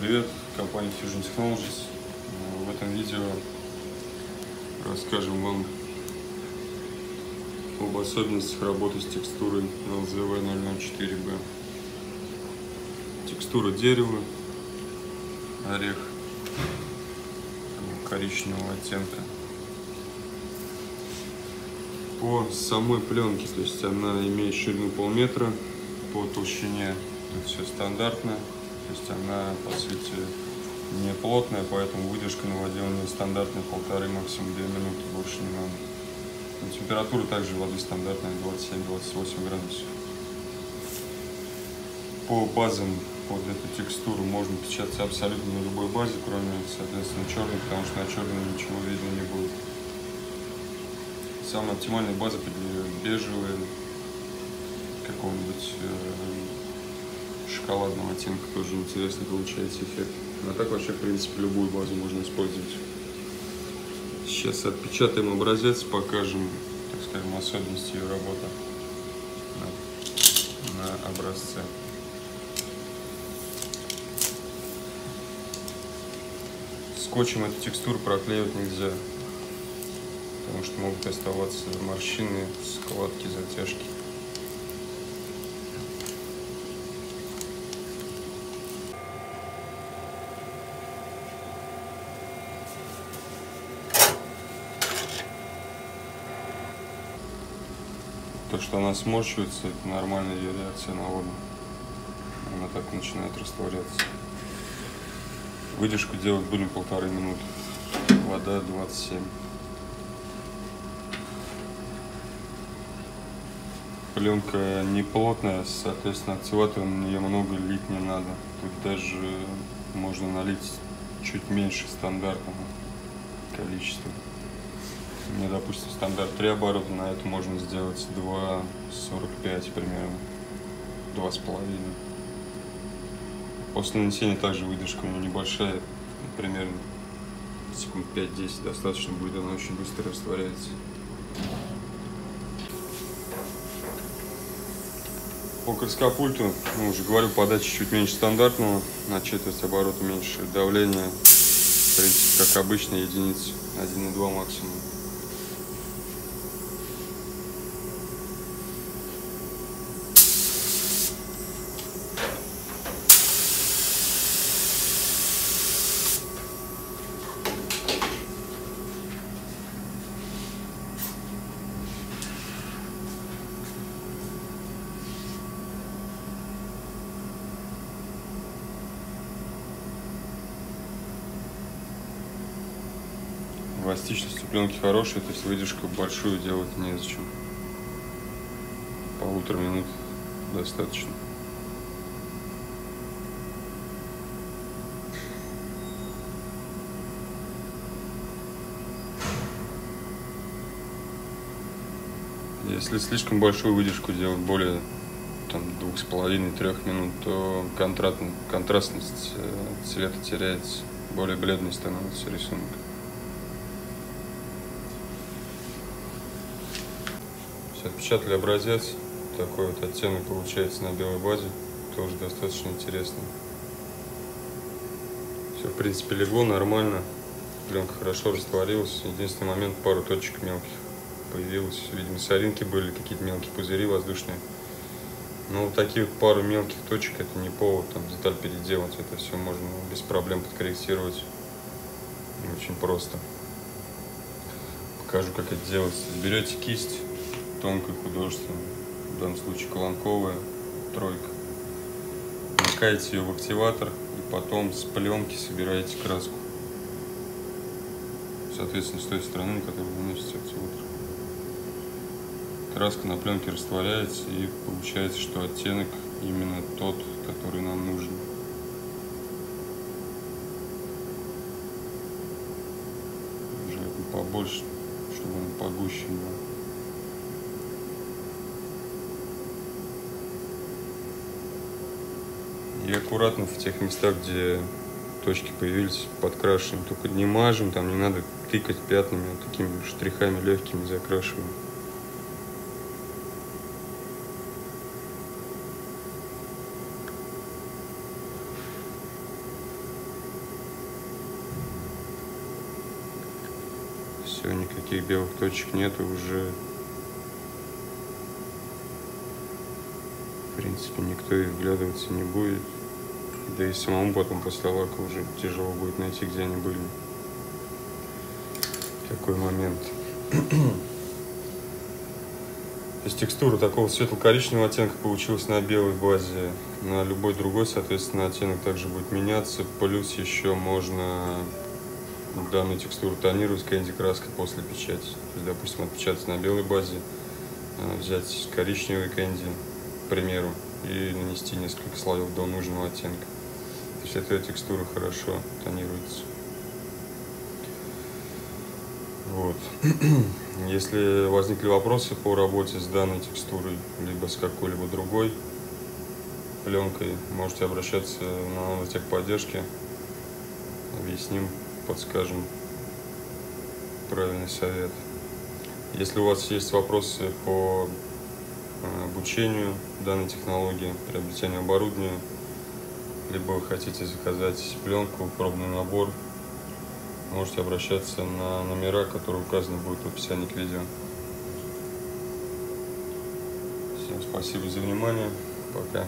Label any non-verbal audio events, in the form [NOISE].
привет! Компания Fusion Technologies. В этом видео расскажем вам об особенностях работы с текстурой LZV 004B. Текстура дерева, орех коричневого оттенка. По самой пленке, то есть она имеет ширину полметра, по толщине все стандартно, то есть она, по сути, не плотная, поэтому выдержка на воде у нее стандартная полторы, максимум 2 минуты, больше не надо. Но температура также воды стандартная 27-28 градусов. По базам под эту текстуру можно печатать абсолютно на любой базе, кроме, соответственно, черной, потому что на черной ничего видно не будет. Самая оптимальная база бежевая, какого-нибудь э, шоколадного оттенка тоже интересно получается эффект. А так вообще, в принципе, любую базу можно использовать. Сейчас отпечатаем образец, покажем, так скажем, особенности ее работы на, на образце. Скотчем эту текстуру проклеивать нельзя, потому что могут оставаться морщины, складки, затяжки. То, что она сморщивается, это нормальная ее реакция на воду. Она так начинает растворяться. Выдержку делать будем полторы минуты. Вода 27. Пленка не плотная, соответственно, активатора на нее много лить не надо. Тут даже можно налить чуть меньше стандартного количества. У меня, допустим, стандарт 3 оборота, на это можно сделать 2,45 примерно, 2,5. После нанесения также выдержка у него небольшая, примерно секунд 5-10 достаточно будет, она очень быстро растворяется. По крыскопульту, ну, уже говорю, подача чуть меньше стандартного, на четверть оборота меньше давления, в принципе, как обычно, единиц 1,2 максимум. Эластичность у пленки хорошая, то есть выдержку большую делать незачем. Полутора минут достаточно. Если слишком большую выдержку делать, более там, двух с половиной, трех минут, то контрастность э, цвета теряется, более бледный становится рисунок. Все, отпечатали образец. Такой вот оттенок получается на белой базе. Тоже достаточно интересно. Все, в принципе, легло нормально. Пленка хорошо растворилась. Единственный момент, пару точек мелких появилось. Видимо, соринки были, какие-то мелкие пузыри воздушные. Но вот такие вот пару мелких точек, это не повод там деталь переделать. Это все можно без проблем подкорректировать. Очень просто. Покажу, как это делается. Берете кисть тонкое художество, в данном случае колонковая тройка. Макаете ее в активатор и потом с пленки собираете краску. Соответственно, с той стороны, на которую вы наносите активатор. Краска на пленке растворяется и получается, что оттенок именно тот, который нам нужен. Желательно побольше, чтобы он погуще был. И аккуратно в тех местах, где точки появились, подкрашиваем. Только не мажем, там не надо тыкать пятнами, а такими штрихами легкими закрашиваем. Все, никаких белых точек нету уже В принципе, никто и вглядываться не будет. Да и самому потом после лака уже тяжело будет найти, где они были. Какой момент. То есть текстура такого светло-коричневого оттенка получилась на белой базе. На любой другой, соответственно, оттенок также будет меняться. Плюс еще можно данную текстуру тонировать кэнди краской после печати. То есть, допустим, отпечатать на белой базе, э, взять коричневый кэнди, к примеру, и нанести несколько слоев до нужного оттенка. То есть эта текстура хорошо тонируется. Вот. [CLEARS THROAT] Если возникли вопросы по работе с данной текстурой, либо с какой-либо другой пленкой, можете обращаться на техподдержке, объясним, подскажем правильный совет. Если у вас есть вопросы по обучению данной технологии, приобретению оборудования, либо вы хотите заказать пленку, пробный набор, можете обращаться на номера, которые указаны будут в описании к видео. Всем спасибо за внимание. Пока.